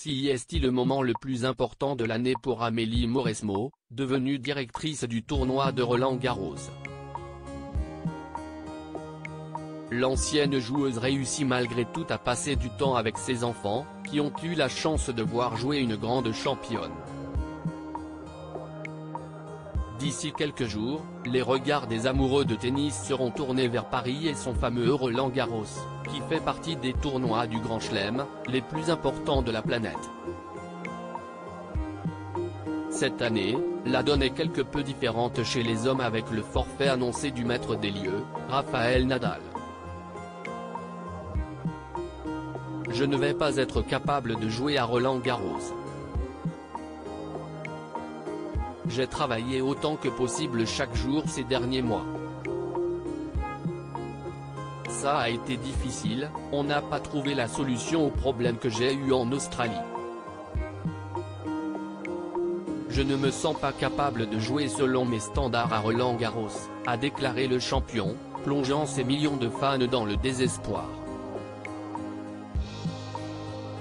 si est-il le moment le plus important de l'année pour Amélie Mauresmo, devenue directrice du tournoi de Roland Garros. L'ancienne joueuse réussit malgré tout à passer du temps avec ses enfants, qui ont eu la chance de voir jouer une grande championne. D'ici quelques jours, les regards des amoureux de tennis seront tournés vers Paris et son fameux Roland Garros, qui fait partie des tournois du Grand Chelem, les plus importants de la planète. Cette année, la donne est quelque peu différente chez les hommes avec le forfait annoncé du maître des lieux, Raphaël Nadal. Je ne vais pas être capable de jouer à Roland Garros. J'ai travaillé autant que possible chaque jour ces derniers mois. Ça a été difficile, on n'a pas trouvé la solution au problème que j'ai eu en Australie. Je ne me sens pas capable de jouer selon mes standards à Roland Garros, a déclaré le champion, plongeant ses millions de fans dans le désespoir.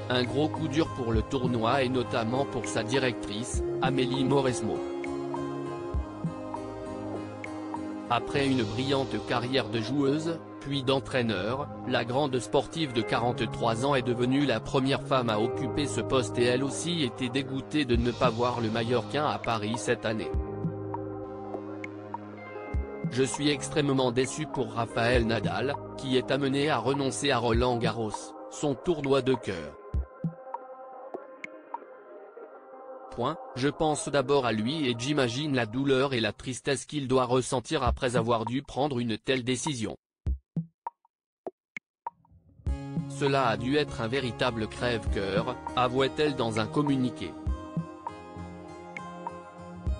Un gros coup dur pour le tournoi et notamment pour sa directrice, Amélie Mauresmo. Après une brillante carrière de joueuse, puis d'entraîneur, la grande sportive de 43 ans est devenue la première femme à occuper ce poste et elle aussi était dégoûtée de ne pas voir le Mallorquin à Paris cette année. Je suis extrêmement déçu pour Raphaël Nadal, qui est amené à renoncer à Roland Garros, son tournoi de cœur. Je pense d'abord à lui et j'imagine la douleur et la tristesse qu'il doit ressentir après avoir dû prendre une telle décision. Cela a dû être un véritable crève-cœur, avouait-elle dans un communiqué.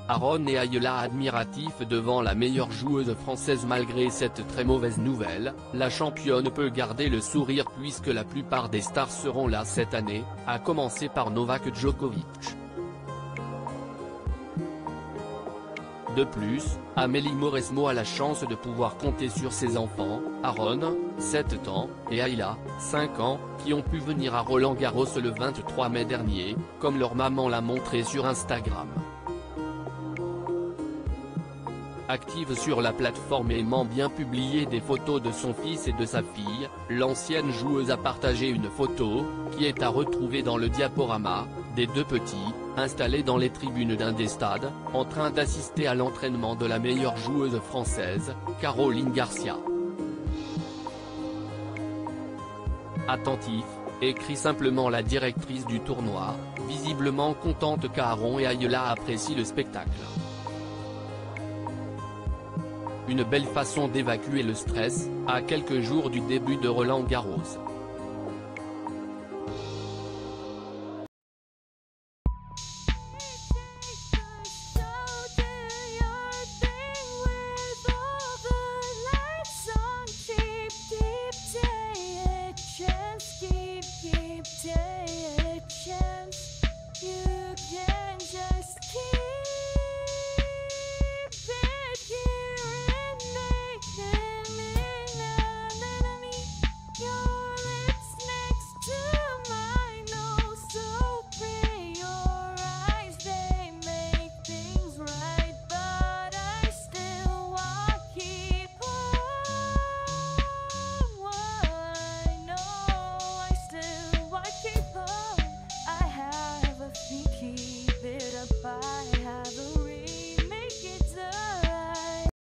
Aaron et Ayla admiratifs devant la meilleure joueuse française malgré cette très mauvaise nouvelle, la championne peut garder le sourire puisque la plupart des stars seront là cette année, à commencer par Novak Djokovic. De plus, Amélie Mauresmo a la chance de pouvoir compter sur ses enfants, Aaron, 7 ans, et Ayla, 5 ans, qui ont pu venir à Roland Garros le 23 mai dernier, comme leur maman l'a montré sur Instagram. Active sur la plateforme aimant bien publier des photos de son fils et de sa fille, l'ancienne joueuse a partagé une photo, qui est à retrouver dans le diaporama, des deux petits, installés dans les tribunes d'un des stades, en train d'assister à l'entraînement de la meilleure joueuse française, Caroline Garcia. Attentif, écrit simplement la directrice du tournoi, visiblement contente qu'Aaron et Ayla apprécient le spectacle. Une belle façon d'évacuer le stress, à quelques jours du début de Roland Garros.